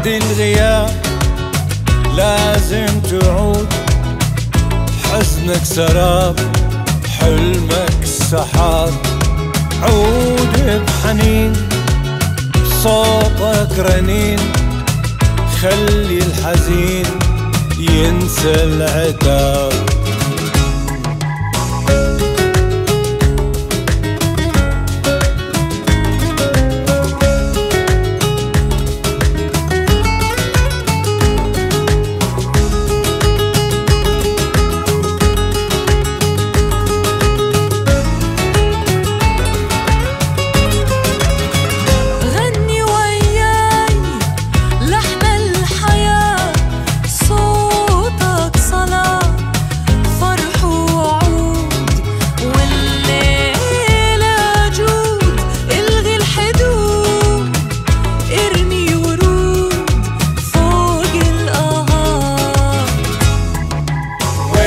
بعد الغياب لازم تعود. حزنك سراب حلمك سحاب. عود بحنين صوتك رنين. خلي الحزين ينسى العتاب.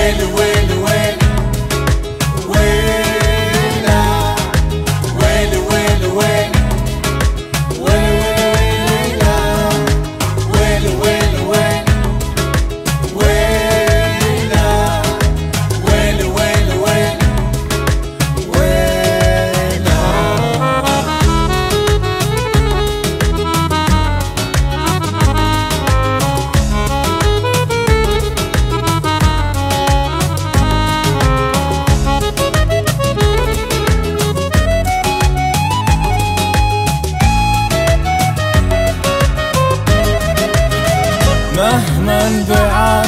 Anyway. انبعد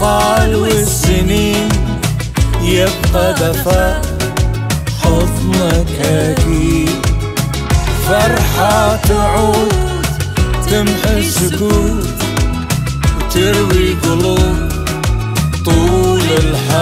طال والسنين يبقى دفا حضنك أكيد. فرحة تعود تمحي السكوت وتروي قلوب طول الحياة.